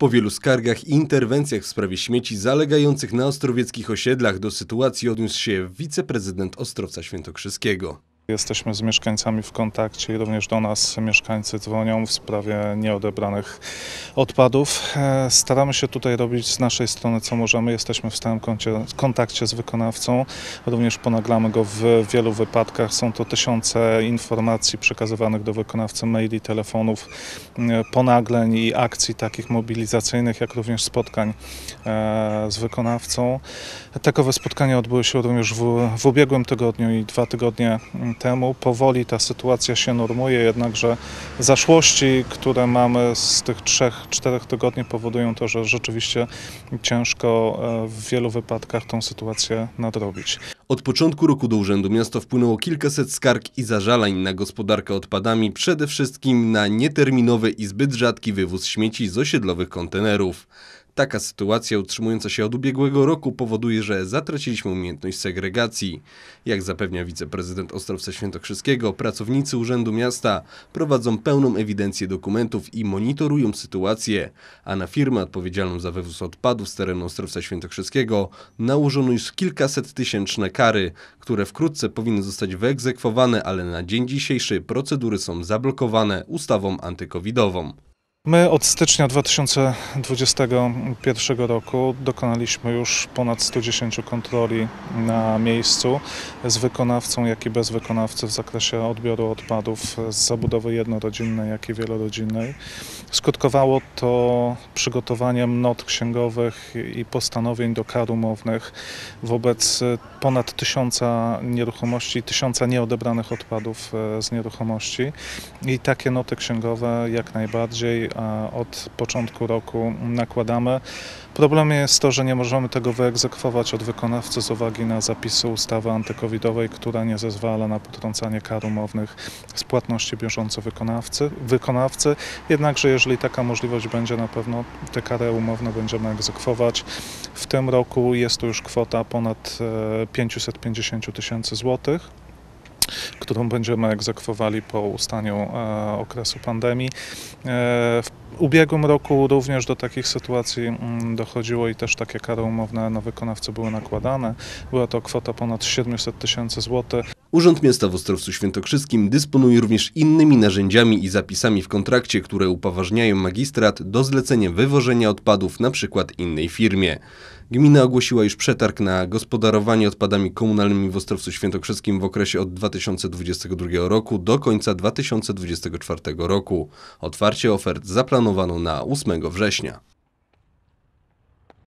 Po wielu skargach i interwencjach w sprawie śmieci zalegających na ostrowieckich osiedlach do sytuacji odniósł się wiceprezydent Ostrowca Świętokrzyskiego. Jesteśmy z mieszkańcami w kontakcie i również do nas mieszkańcy dzwonią w sprawie nieodebranych odpadów. E, Staramy się tutaj robić z naszej strony co możemy. Jesteśmy w stałym kontakcie z wykonawcą. Również ponaglamy go w wielu wypadkach. Są to tysiące informacji przekazywanych do wykonawcy maili, telefonów, e, ponagleń i akcji takich mobilizacyjnych, jak również spotkań e, z wykonawcą. Takowe spotkania odbyły się również w, w ubiegłym tygodniu i dwa tygodnie mm, temu. Powoli ta sytuacja się normuje, jednakże zaszłości, które mamy z tych trzech, czterech tygodni powodują to, że rzeczywiście ciężko e, w wielu wypadkach tą sytuację nadrobić. Od początku roku do Urzędu Miasta wpłynęło kilkaset skarg i zażalań na gospodarkę odpadami, przede wszystkim na nieterminowy i zbyt rzadki wywóz śmieci z osiedlowych kontenerów. Taka sytuacja utrzymująca się od ubiegłego roku powoduje, że zatraciliśmy umiejętność segregacji. Jak zapewnia wiceprezydent Ostrowca Świętokrzyskiego, pracownicy Urzędu Miasta prowadzą pełną ewidencję dokumentów i monitorują sytuację, a na firmę odpowiedzialną za wywóz odpadów z terenu Ostrowca Świętokrzyskiego nałożono już kilkaset tysięczne kary, które wkrótce powinny zostać wyegzekwowane, ale na dzień dzisiejszy procedury są zablokowane ustawą antykowidową. My od stycznia 2021 roku dokonaliśmy już ponad 110 kontroli na miejscu z wykonawcą, jak i bez wykonawcy w zakresie odbioru odpadów z zabudowy jednorodzinnej, jak i wielorodzinnej. Skutkowało to przygotowaniem not księgowych i postanowień do kar umownych wobec ponad tysiąca nieruchomości, tysiąca nieodebranych odpadów e, z nieruchomości. I takie noty księgowe jak najbardziej od początku roku nakładamy. Problemem jest to, że nie możemy tego wyegzekwować od wykonawcy z uwagi na zapisy ustawy antykowidowej, która nie zezwala na potrącanie kar umownych z płatności bieżąco wykonawcy, wykonawcy. Jednakże jeżeli taka możliwość będzie, na pewno te kary umowne będziemy egzekwować. W tym roku jest to już kwota ponad e, 550 tysięcy złotych którą będziemy egzekwowali po ustaniu e, okresu pandemii. E, w ubiegłym roku również do takich sytuacji mm, dochodziło i też takie kary umowne na wykonawcę były nakładane. Była to kwota ponad 700 tysięcy złotych. Urząd Miasta w Ostrowcu Świętokrzyskim dysponuje również innymi narzędziami i zapisami w kontrakcie, które upoważniają magistrat do zlecenia wywożenia odpadów przykład innej firmie. Gmina ogłosiła już przetarg na gospodarowanie odpadami komunalnymi w Ostrowcu Świętokrzyskim w okresie od 2022 roku do końca 2024 roku. Otwarcie ofert zaplanowano na 8 września.